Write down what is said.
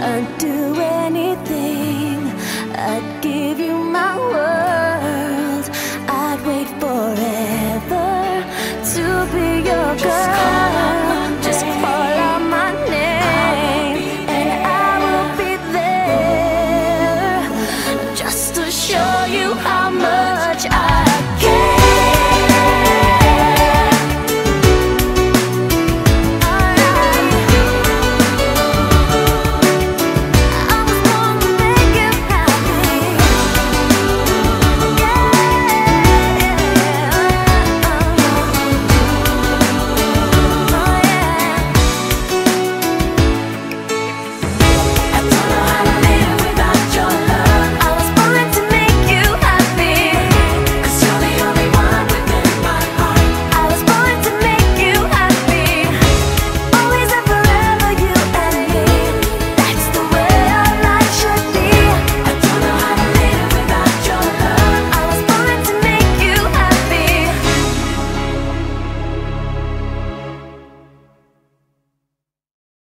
I'd do anything. I'd give you my word.